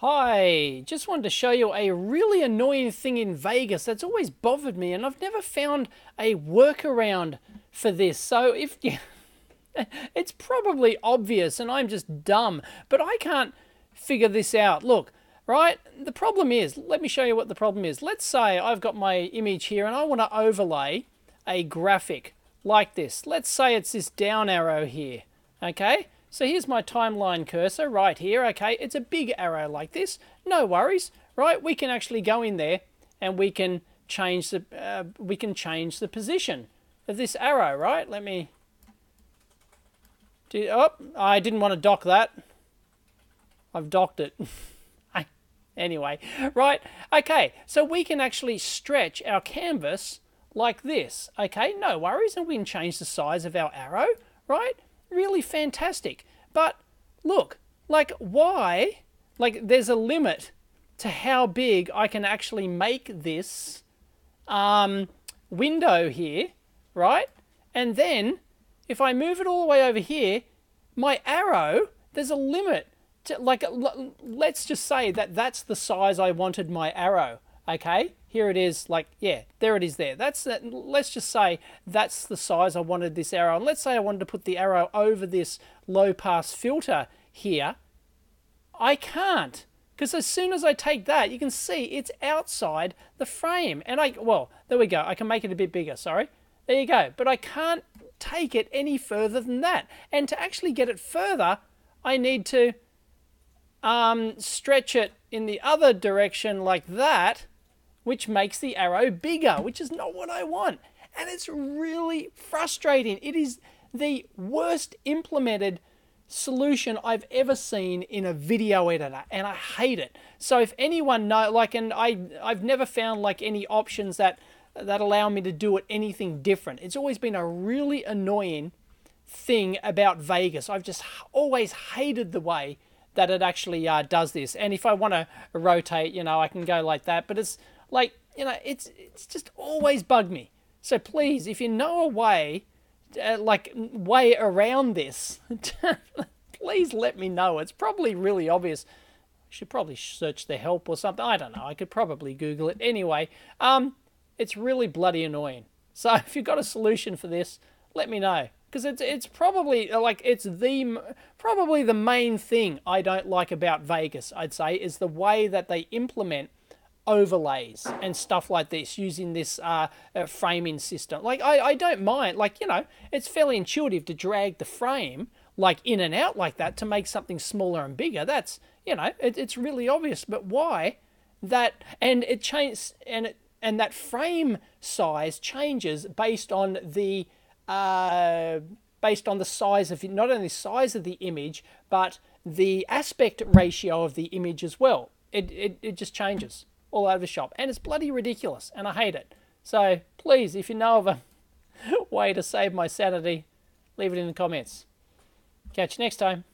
Hi, just wanted to show you a really annoying thing in Vegas that's always bothered me and I've never found a workaround for this. So if you, it's probably obvious and I'm just dumb, but I can't figure this out. Look, right, the problem is, let me show you what the problem is. Let's say I've got my image here and I want to overlay a graphic like this. Let's say it's this down arrow here, okay? So here's my timeline cursor right here, okay? It's a big arrow like this, no worries, right? We can actually go in there and we can change the, uh, we can change the position of this arrow, right? Let me, do, oh, I didn't want to dock that. I've docked it. anyway, right, okay, so we can actually stretch our canvas like this, okay? No worries, and we can change the size of our arrow, right? Really fantastic. But look, like why? Like there's a limit to how big I can actually make this um, window here, right? And then if I move it all the way over here, my arrow, there's a limit. To, like, let's just say that that's the size I wanted my arrow, okay? Here it is like yeah there it is there. That's that let's just say that's the size I wanted this arrow. And let's say I wanted to put the arrow over this low pass filter here. I can't because as soon as I take that you can see it's outside the frame. And I well there we go. I can make it a bit bigger sorry. There you go. But I can't take it any further than that. And to actually get it further I need to um, stretch it in the other direction like that which makes the arrow bigger, which is not what I want. And it's really frustrating. It is the worst implemented solution I've ever seen in a video editor and I hate it. So if anyone know like and I I've never found like any options that that allow me to do it anything different. It's always been a really annoying thing about Vegas. I've just always hated the way that it actually uh, does this. And if I want to rotate, you know, I can go like that, but it's like, you know, it's it's just always bugged me. So please, if you know a way, uh, like way around this, please let me know. It's probably really obvious. I should probably search the help or something. I don't know. I could probably Google it anyway. Um, it's really bloody annoying. So if you've got a solution for this, let me know because it's it's probably uh, like it's the probably the main thing I don't like about Vegas. I'd say is the way that they implement overlays and stuff like this using this uh, uh, framing system. Like, I, I don't mind. Like, you know, it's fairly intuitive to drag the frame like in and out like that to make something smaller and bigger. That's, you know, it, it's really obvious. But why that, and it changes, and it, and that frame size changes based on the, uh, based on the size of, not only the size of the image, but the aspect ratio of the image as well. It, it, it just changes all over the shop. And it's bloody ridiculous, and I hate it. So please, if you know of a way to save my sanity, leave it in the comments. Catch you next time.